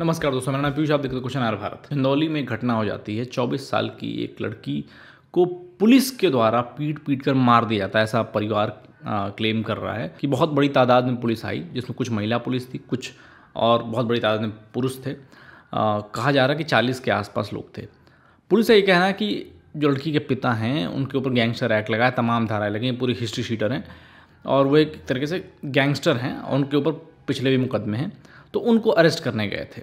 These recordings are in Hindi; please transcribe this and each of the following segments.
नमस्कार दोस्तों मेरा नाम पीयूष आप देखते क्वेश्चन आर भारत। हिंदौली में घटना हो जाती है 24 साल की एक लड़की को पुलिस के द्वारा पीट पीट कर मार दिया जाता है ऐसा परिवार आ, क्लेम कर रहा है कि बहुत बड़ी तादाद में पुलिस आई जिसमें कुछ महिला पुलिस थी कुछ और बहुत बड़ी तादाद में पुरुष थे। आ, कहा जा रहा है कि चालीस के आसपास लोग थे। पुलिस का ये कहना है कि जो लड़की के पिता हैं उनके ऊपर गैंगस्टर एक्ट लगाए तमाम धाराएँ लगी हैं पूरी हिस्ट्री शीटर हैं। और वो एक तरीके से गैंगस्टर हैं और उनके ऊपर पिछले भी मुकदमे हैं। तो उनको अरेस्ट करने गए थे।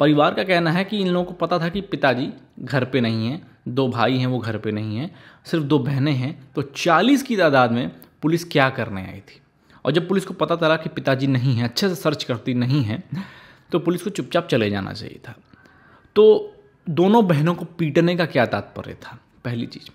परिवार का कहना है कि इन लोगों को पता था कि पिताजी घर पे नहीं हैं, दो भाई हैं, वो घर पे नहीं हैं, सिर्फ़ दो बहनें हैं तो चालीस की तादाद में पुलिस क्या करने आई थी? और जब पुलिस को पता चला कि पिताजी नहीं हैं, अच्छे से सर्च करती नहीं हैं तो पुलिस को चुपचाप चले जाना चाहिए था। तो दोनों बहनों को पीटने का क्या तात्पर्य था? पहली चीज़,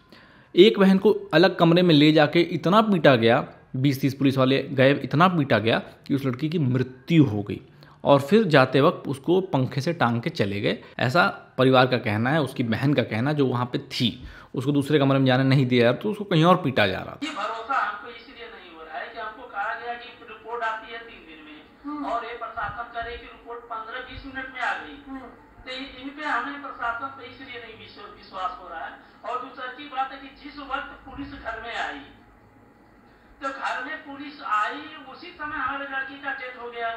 एक बहन को अलग कमरे में ले जाके इतना पीटा गया, बीस तीस पुलिस वाले गए, इतना पीटा गया कि उस लड़की की मृत्यु हो गई। और फिर जाते वक्त उसको पंखे से टांग के चले गए। ऐसा परिवार का कहना है उसकी बहन का कहना जो वहाँ पे थी। उसको दूसरे कमरे में जाने नहीं दिया तो उसको कहीं और पीटा जा रहा था। ये भरोसा हमको इसलिए नहीं हो रहा है कि हमको कहा गया कि रिपोर्ट आती है तीन दिन में। और ये प्रशासन करे कि रिपोर्ट पंद्रह बीस मिनट में आ गई। तो इन पे हमें प्रशासन पे इसलिए नहीं विश्वास हो रहा है। और दूसरी बात है कि जिस वक्त पुलिस घर में आई तो घर में पुलिस आई उसी समय हमारे लड़की का डेथ हो गया।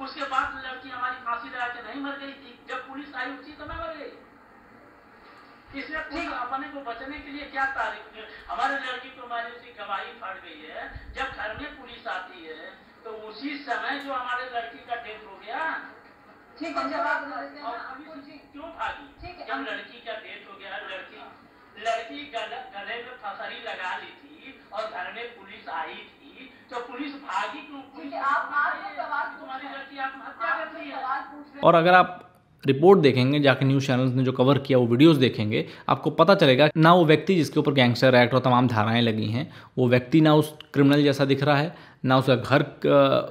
उसके बाद लड़की हमारी फांसी लगा के नहीं मर गई थी। जब पुलिस आई उसी समय मर गई। इसलिए पुलिस अपने को बचने के लिए क्या तारीख हमारे लड़की को हमारी उसकी गवाही फट गई है। जब घर में पुलिस आती है तो उसी समय जो हमारे लड़की का डेथ हो गया ठीक है जवाब क्यों भागी? जब लड़की का डेथ हो गया लड़की लड़की गले गले में फसरी लगा ली थी और घर में पुलिस आई थी। तो पुलिस भागी क्यों? हैं और अगर आप रिपोर्ट देखेंगे जाके न्यूज़ चैनल्स ने जो कवर किया वो वीडियोस देखेंगे आपको पता चलेगा ना वो व्यक्ति जिसके ऊपर गैंगस्टर एक्ट और तमाम धाराएँ लगी हैं वो व्यक्ति ना उस क्रिमिनल जैसा दिख रहा है ना उसका घर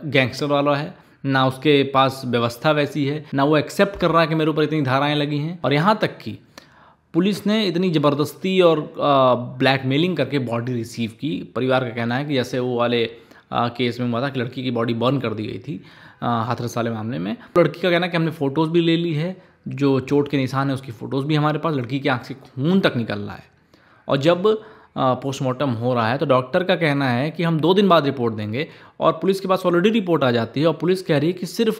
गैंगस्टर वाला है ना उसके पास व्यवस्था वैसी है ना वो एक्सेप्ट कर रहा है कि मेरे ऊपर इतनी धाराएँ लगी हैं। और यहाँ तक कि पुलिस ने इतनी ज़बरदस्ती और ब्लैकमेलिंग करके बॉडी रिसीव की परिवार का कहना है कि जैसे वो वाले केस में हुआ था कि लड़की की बॉडी बर्न कर दी गई थी हाथरस वाले मामले में। लड़की का कहना कि हमने फ़ोटोज़ भी ले ली है, जो चोट के निशान है उसकी फ़ोटोज़ भी हमारे पास, लड़की की आँख से खून तक निकल रहा है। और जब पोस्टमार्टम हो रहा है तो डॉक्टर का कहना है कि हम दो दिन बाद रिपोर्ट देंगे, और पुलिस के पास ऑलरेडी रिपोर्ट आ जाती है, और पुलिस कह रही है कि सिर्फ़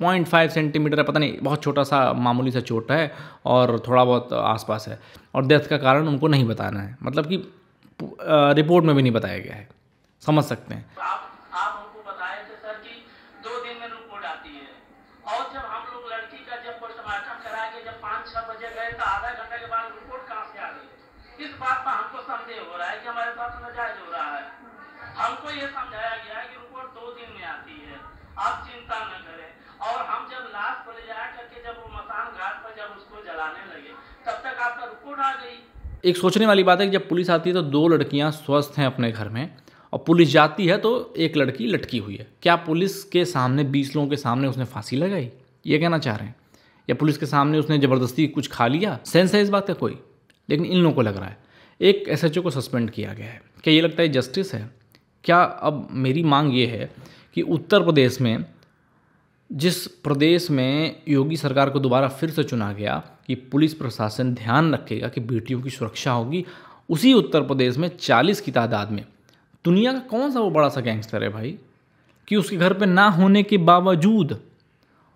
पॉइंट फाइव सेंटीमीटर है पता नहीं, बहुत छोटा सा, मामूली सा चोट है, और थोड़ा बहुत आसपास है, और डेथ का कारण उनको नहीं बताना है। मतलब कि रिपोर्ट में भी नहीं बताया गया है। समझ सकते हैं। आप आप हमको बताए थे सर कि दो दिन में रिपोर्ट आती है। और जब हम लोग लड़की का जब पोस्टमार्टम करा के जब पाँच छह बजे गए तो आधा घंटा के बाद रिपोर्ट कहाँ से आ गई? इस बात पर हमको संदेह हो रहा है कि हमारे साथ नाजायज हो रहा है। हमको ये समझाया गया है कि रिपोर्ट दो दिन में आती है। आप चिंता न करें। और हम जब लाश पर ले जाया करके जब वो मसान घाट पर जब उसको जलाने लगे तब तक आपका रिपोर्ट आ गई। एक सोचने वाली बात है कि जब पुलिस आती है तो दो लड़कियाँ स्वस्थ हैं अपने घर में। और पुलिस जाती है तो एक लड़की लटकी हुई है। क्या पुलिस के सामने, बीस लोगों के सामने उसने फांसी लगाई? ये कहना चाह रहे हैं। या पुलिस के सामने उसने ज़बरदस्ती कुछ खा लिया? सेंस है इस बात का कोई? लेकिन इन लोगों को लग रहा है। एक एसएचओ को सस्पेंड किया गया है। क्या ये लगता है जस्टिस है? क्या अब मेरी मांग ये है कि उत्तर प्रदेश में, जिस प्रदेश में योगी सरकार को दोबारा फिर से चुना गया, कि पुलिस प्रशासन ध्यान रखेगा कि बेटियों की सुरक्षा होगी, उसी उत्तर प्रदेश में 40 की तादाद में दुनिया का कौन सा वो बड़ा सा गैंगस्टर है भाई? कि उसके घर पे ना होने के बावजूद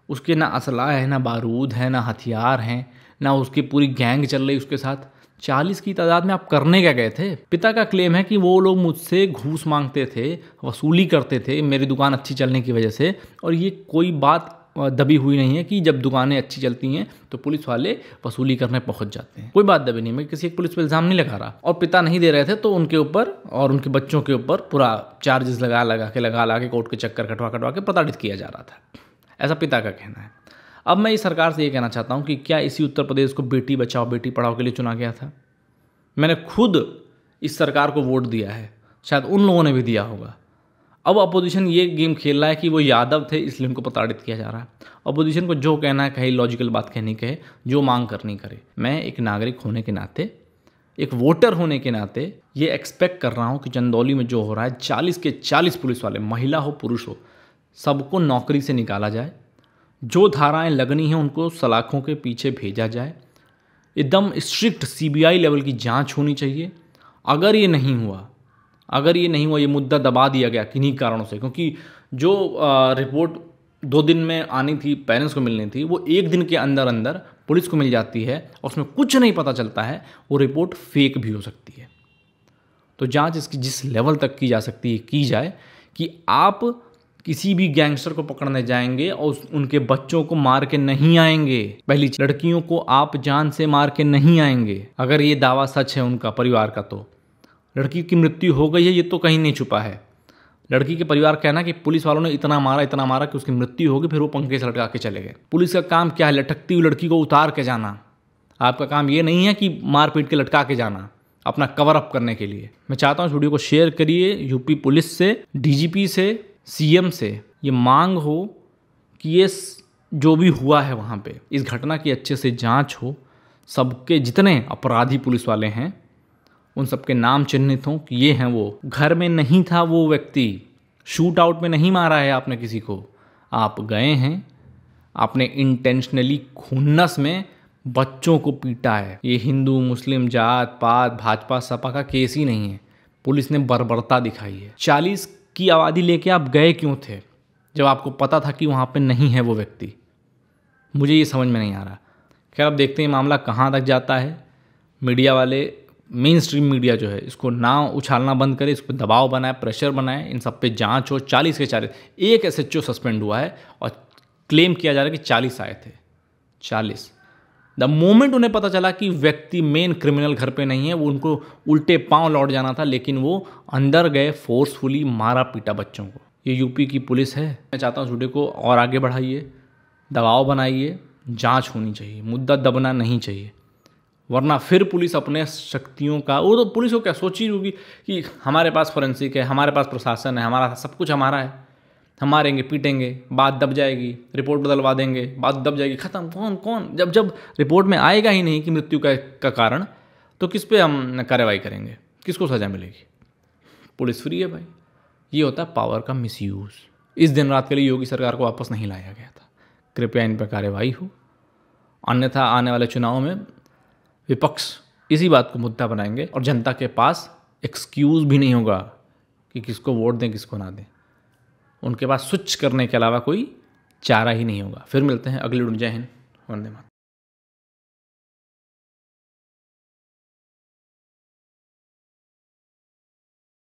उसके ना असला है, ना बारूद है, ना हथियार हैं, ना उसकी पूरी गैंग चल रही उसके साथ। चालीस की तादाद में आप करने क्या गए थे? पिता का क्लेम है कि वो लोग मुझसे घूस मांगते थे, वसूली करते थे मेरी दुकान अच्छी चलने की वजह से, और ये कोई बात दबी हुई नहीं है कि जब दुकानें अच्छी चलती हैं तो पुलिस वाले वसूली करने पहुँच जाते हैं। कोई बात दबी नहीं, मैं किसी एक पुलिस पर इल्ज़ाम नहीं लगा रहा। और पिता नहीं दे रहे थे तो उनके ऊपर और उनके बच्चों के ऊपर पूरा चार्जेस लगा लगा के, लगा लगा के कोर्ट के चक्कर कटवा कटवा के प्रताड़ित किया जा रहा था। ऐसा पिता का कहना है। अब मैं इस सरकार से ये कहना चाहता हूँ कि क्या इसी उत्तर प्रदेश को बेटी बचाओ, बेटी पढ़ाओ के लिए चुना गया था? मैंने खुद इस सरकार को वोट दिया है। शायद उन लोगों ने भी दिया होगा। अब अपोजिशन ये गेम खेल रहा है कि वो यादव थे, इसलिए उनको प्रताड़ित किया जा रहा है। अपोजिशन को जो कहना है, कहे लॉजिकल बात कहनी कहे, जो मांग करनी करे। मैं एक नागरिक होने के नाते, एक वोटर होने के नाते ये एक्सपेक्ट कर रहा हूँ कि चंदौली में जो हो रहा है, चालीस के चालीस पुलिस वाले, महिला हो, पुरुष हो, सबको नौकरी से निकाला जाए। जो धाराएँ लगनी हैं, उनको सलाखों के पीछे भेजा जाए। एकदम स्ट्रिक्ट सीबीआई लेवल की जाँच होनी चाहिए। अगर ये नहीं हुआ अगर ये नहीं हुआ, ये मुद्दा दबा दिया गया किन्हीं कारणों से, क्योंकि जो रिपोर्ट दो दिन में आनी थी, पेरेंट्स को मिलनी थी, वो एक दिन के अंदर अंदर पुलिस को मिल जाती है, और उसमें कुछ नहीं पता चलता है, वो रिपोर्ट फेक भी हो सकती है। तो जाँच इसकी जिस लेवल तक की जा सकती है, की जाए कि आप किसी भी गैंगस्टर को पकड़ने जाएँगे और उनके बच्चों को मार के नहीं आएँगे। पहली लड़कियों को आप जान से मार के नहीं आएँगे। अगर ये दावा सच है उनका, परिवार का तो। लड़की की मृत्यु हो गई है, ये तो कहीं नहीं छुपा है। लड़की के परिवार कहना कि पुलिस वालों ने इतना मारा इतना मारा कि उसकी मृत्यु होगी, फिर वो पंखे से लटका के चले गए। पुलिस का काम क्या है? लटकती हुई लड़की को उतार के जाना। आपका काम ये नहीं है कि मार पीट के लटका के जाना, अपना कवर अप करने के लिए। मैं चाहता हूँ इस वीडियो को शेयर करिए यूपी पुलिस से डीजीपी से सीएम से। ये मांग हो कि ये जो भी हुआ है वहाँ पे, इस घटना की अच्छे से जाँच हो। सबके जितने अपराधी पुलिस वाले हैं उन सबके नाम चिन्हित हों कि ये हैं वो। घर में नहीं था वो व्यक्ति। शूट आउट में नहीं मारा है आपने किसी को। आप गए हैं। आपने इंटेंशनली खुन्नस में बच्चों को पीटा है। ये हिंदू, मुस्लिम, जात, पात, भाजपा, सपा का केस ही नहीं है। पुलिस ने बर्बरता दिखाई है। चालीस की आबादी लेके आप गए क्यों थे? जब आपको पता था कि वहाँ पे नहीं है वो व्यक्ति। मुझे ये समझ में नहीं आ रहा। खैर, अब देखते हैं मामला कहाँ तक जाता है। मीडिया वाले मेन स्ट्रीम मीडिया जो है, इसको ना उछालना बंद करे, इस पर दबाव बनाए प्रेशर बनाए, इन सब पे जाँच हो, चालीस के चालीस, एक एस एच ओ सस्पेंड हुआ है और क्लेम किया जा रहा है कि चालीस आए थे। चालीस। द मोमेंट उन्हें पता चला कि व्यक्ति मेन क्रिमिनल घर पे नहीं है, वो उनको उल्टे पाँव लौट जाना था, लेकिन वो अंदर गए फोर्सफुली मारा पीटा बच्चों को। ये यूपी की पुलिस है। मैं चाहता हूँ वीडियो को और आगे बढ़ाइए, दबाव बनाइए, जाँच होनी चाहिए, मुद्दा दबना नहीं चाहिए। वरना फिर पुलिस अपने शक्तियों का वो तो पुलिस को क्या सोची होगी कि हमारे पास फोरेंसिक है हमारे पास प्रशासन है हमारा सब कुछ हमारा है। हम मारेंगे पीटेंगे बात दब जाएगी रिपोर्ट बदलवा देंगे बात दब जाएगी ख़त्म कौन कौन? जब जब रिपोर्ट में आएगा ही नहीं कि मृत्यु का, का कारण तो किस पे हम कार्रवाई करेंगे? किसको सज़ा मिलेगी? पुलिस फ्री है भाई। ये होता है पावर का मिसयूज़ इस दिन रात के लिए योगी सरकार को वापस नहीं लाया गया था। कृपया इन पर कार्रवाई हो। अन्यथा आने वाले चुनाव में विपक्ष इसी बात को मुद्दा बनाएँगे और जनता के पास एक्सक्यूज़ भी नहीं होगा कि किसको वोट दें, किसको ना दें। उनके पास स्विच करने के अलावा कोई चारा ही नहीं होगा। फिर मिलते हैं। अगले जय हिंद। वंदे मातरम।